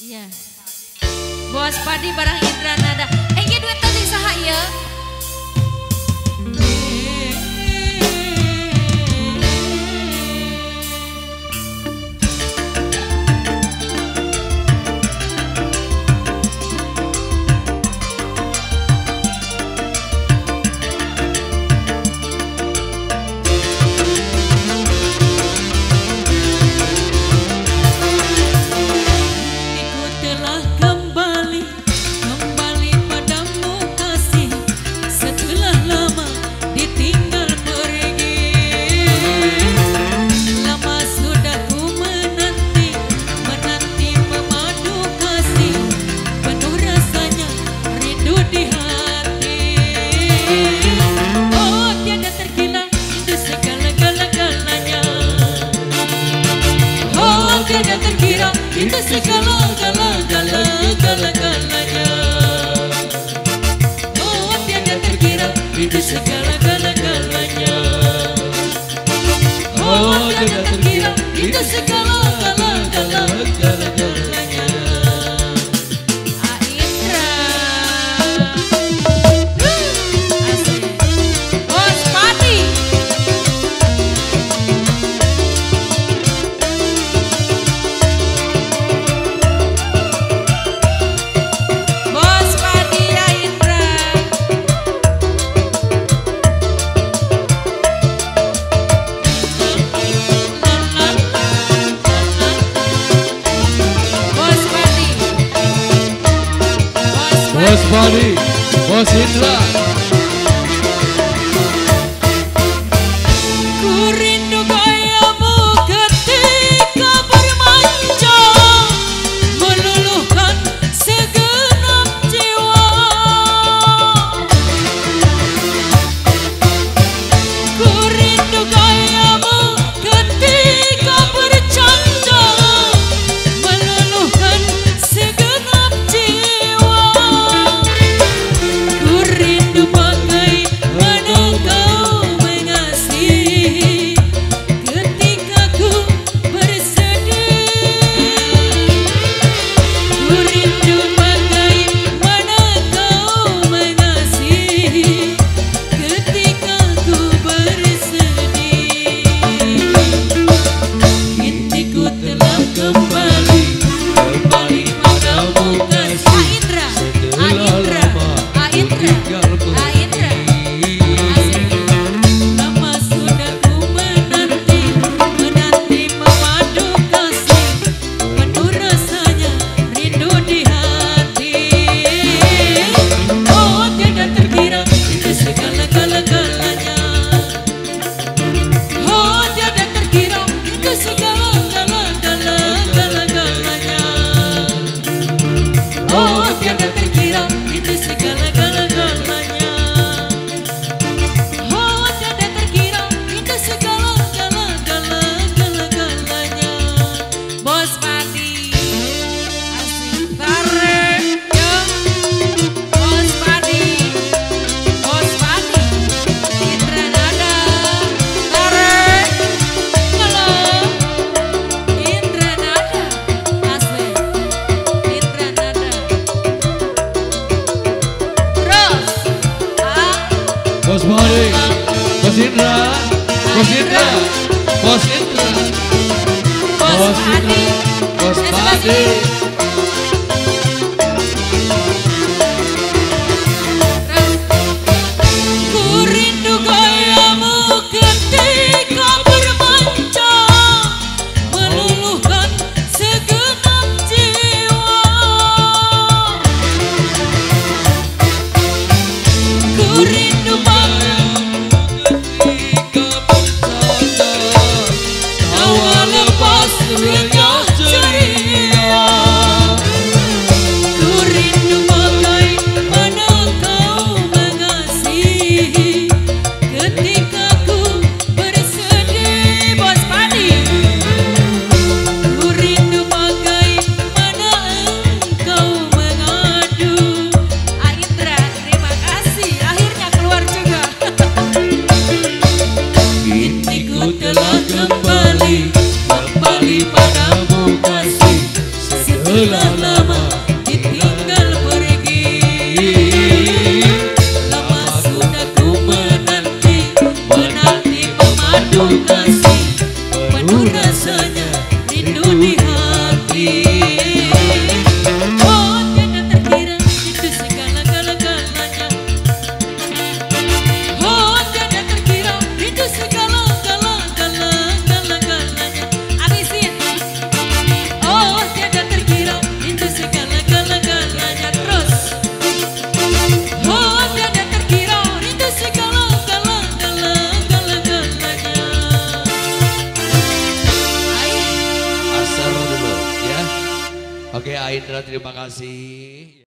Iya. Bos padi barang Indra nada. Eh, iya tadi saha ya? Keep it. Bos Bali, Bos Bum. Bos Boy, Bos Indra, Bos Indra, Bos Indra, Bos Indra, Bos Padi. Manu Bang. Indra terima kasih.